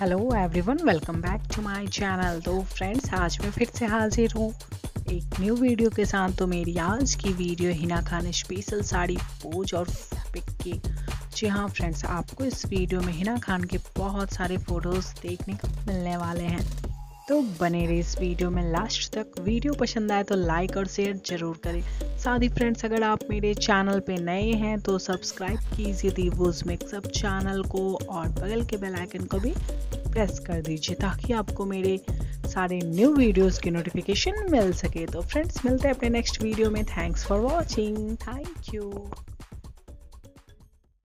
Hello everyone welcome back to my channel so friends आज मैं फिर से हाजिर हूँ एक न्यू वीडियो के साथ। तो मेरी आज की video Hina Khan special sari, pose और पिक की। जी हाँ फ्रेंड्स आपको इस वीडियो में हिना खान के बहुत सारे फ़ोटोज़ देखने को मिलने वाले हैं। तो बने रहे इस वीडियो में लास्ट तक। वीडियो पसंद आए तो लाइक और शेयर ज़रूर करें। साथ ही फ्रेंड्स अगर आप मेरे चैनल पे नए हैं तो सब्सक्राइब कीजिए दीवोज मिक्सअप चैनल को और बगल के बेल आइकन को भी प्रेस कर दीजिए ताकि आपको मेरे सारे न्यू वीडियोस की नोटिफिकेशन मिल सके। तो फ्रेंड्स मिलते हैं अपने नेक्स्ट वीडियो में। Thanks for watching thank you